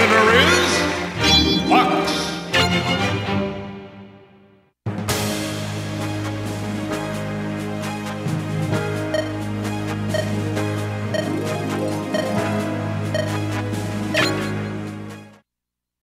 winner is...